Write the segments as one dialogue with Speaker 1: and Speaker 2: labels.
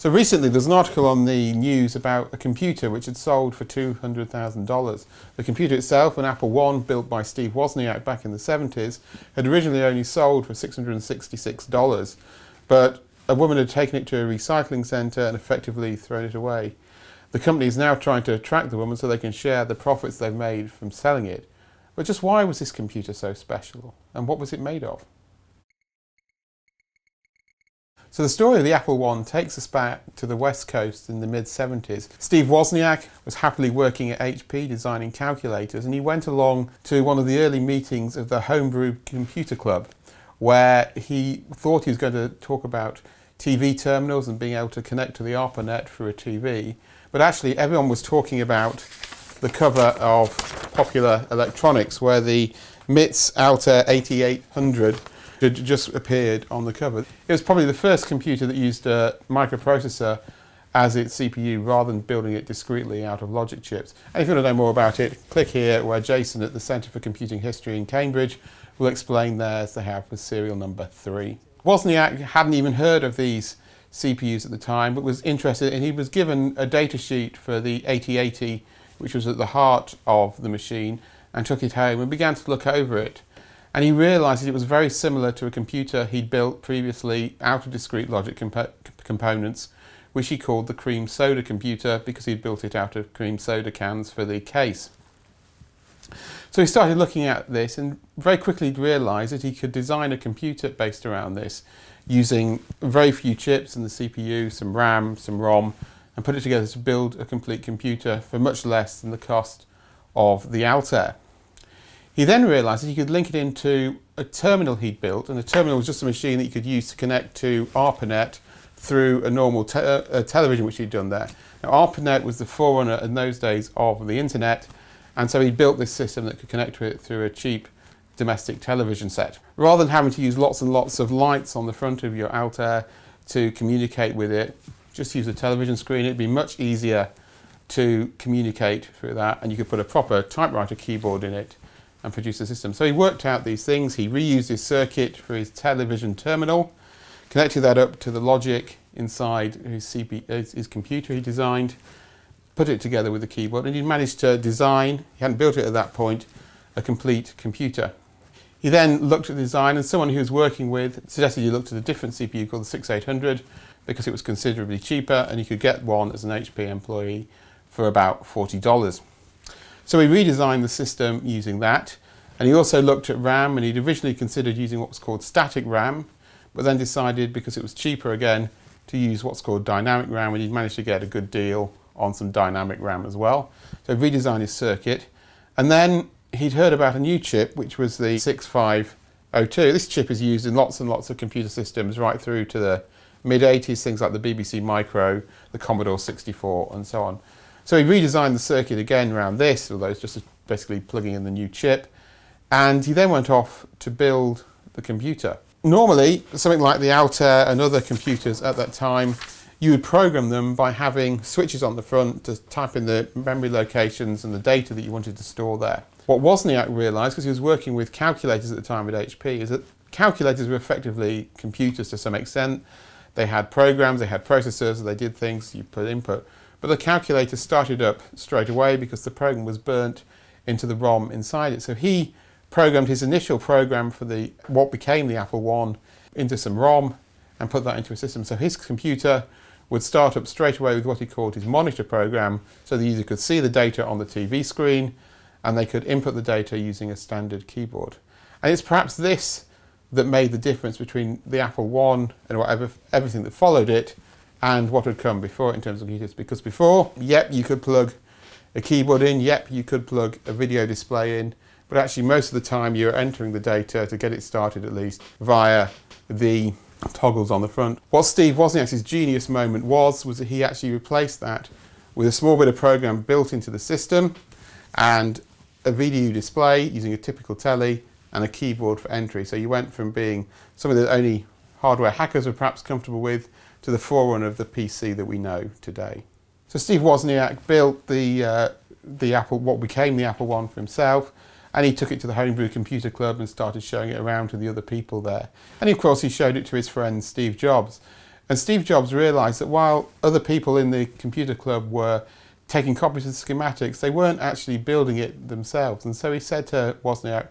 Speaker 1: So recently there's an article on the news about a computer which had sold for $200,000. The computer itself, an Apple I built by Steve Wozniak back in the 70s, had originally only sold for $666, but a woman had taken it to a recycling centre and effectively thrown it away. The company is now trying to attract the woman so they can share the profits they've made from selling it. But just why was this computer so special and what was it made of? So the story of the Apple I takes us back to the West Coast in the mid-70s. Steve Wozniak was happily working at HP designing calculators and he went along to one of the early meetings of the Homebrew Computer Club where he thought he was going to talk about TV terminals and being able to connect to the ARPANET through a TV. But actually everyone was talking about the cover of Popular Electronics where the MITS Altair 8800 had just appeared on the cover. It was probably the first computer that used a microprocessor as its CPU rather than building it discreetly out of logic chips. And if you want to know more about it, click here where Jason at the Centre for Computing History in Cambridge will explain theirs they have with serial number 3. Wozniak hadn't even heard of these CPUs at the time but was interested and he was given a data sheet for the 8080 which was at the heart of the machine and took it home and began to look over it and he realised it was very similar to a computer he'd built previously out of discrete logic comp components, which he called the cream soda computer because he'd built it out of cream soda cans for the case. So he started looking at this and very quickly realised that he could design a computer based around this using very few chips and the CPU, some RAM, some ROM, and put it together to build a complete computer for much less than the cost of the Altair. He then realised that he could link it into a terminal he'd built, and the terminal was just a machine that you could use to connect to ARPANET through a normal te uh, a television which he'd done there. Now ARPANET was the forerunner in those days of the internet, and so he built this system that could connect to it through a cheap domestic television set. Rather than having to use lots and lots of lights on the front of your Altair to communicate with it, just use a television screen. It'd be much easier to communicate through that, and you could put a proper typewriter keyboard in it and produce a system. So he worked out these things, he reused his circuit for his television terminal, connected that up to the logic inside his, CP, his, computer he designed, put it together with the keyboard, and he managed to design, he hadn't built it at that point, a complete computer. He then looked at the design and someone he was working with suggested he looked at a different CPU called the 6800 because it was considerably cheaper and he could get one as an HP employee for about $40. So he redesigned the system using that. And he also looked at RAM and he'd originally considered using what was called static RAM, but then decided because it was cheaper again to use what's called dynamic RAM and he'd managed to get a good deal on some dynamic RAM as well. So he redesigned his circuit. And then he'd heard about a new chip, which was the 6502. This chip is used in lots and lots of computer systems right through to the mid 80s, things like the BBC Micro, the Commodore 64 and so on. So he redesigned the circuit again around this, although it's just basically plugging in the new chip. And he then went off to build the computer. Normally, something like the Altair and other computers at that time, you would program them by having switches on the front to type in the memory locations and the data that you wanted to store there. What Wozniak realised, because he was working with calculators at the time at HP, is that calculators were effectively computers to some extent. They had programs, they had processors, they did things, you put input. But the calculator started up straight away because the program was burnt into the ROM inside it. So he programmed his initial program for the what became the Apple I into some ROM and put that into a system. So his computer would start up straight away with what he called his monitor program so the user could see the data on the TV screen and they could input the data using a standard keyboard. And it's perhaps this that made the difference between the Apple I and whatever everything that followed it and what had come before in terms of computers. Because before, yep, you could plug a keyboard in, yep, you could plug a video display in, but actually most of the time you're entering the data to get it started at least via the toggles on the front. What Steve Wozniak's genius moment was, was that he actually replaced that with a small bit of program built into the system and a VDU display using a typical telly and a keyboard for entry. So you went from being something that only hardware hackers were perhaps comfortable with to the forerunner of the PC that we know today. So Steve Wozniak built the, uh, the Apple, what became the Apple I for himself, and he took it to the Homebrew Computer Club and started showing it around to the other people there. And of course he showed it to his friend Steve Jobs. And Steve Jobs realised that while other people in the computer club were taking copies of the schematics, they weren't actually building it themselves. And so he said to Wozniak,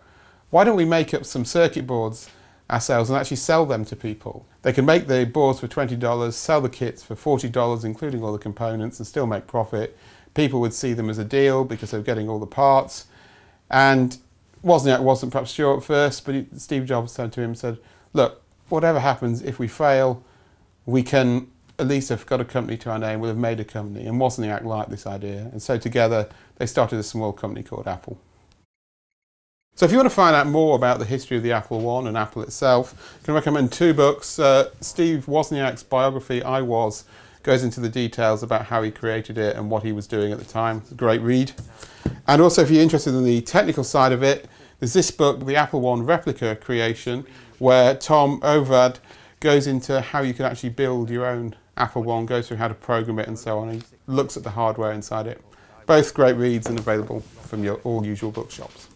Speaker 1: why don't we make up some circuit boards ourselves and actually sell them to people? They can make the boards for $20, sell the kits for $40, including all the components, and still make profit. People would see them as a deal because they're getting all the parts. And Wozniak wasn't perhaps sure at first, but Steve Jobs turned to him and said, look, whatever happens, if we fail, we can at least have got a company to our name, we'll have made a company. And Wozniak liked this idea. And so together, they started a small company called Apple. So if you want to find out more about the history of the Apple I and Apple itself, I can recommend two books. Uh, Steve Wozniak's biography, iWoz, goes into the details about how he created it and what he was doing at the time. It's a great read. And also if you're interested in the technical side of it, there's this book, The Apple I Replica Creation, where Tom Owad goes into how you can actually build your own Apple One, goes through how to program it and so on. He looks at the hardware inside it. Both great reads and available from your all usual bookshops.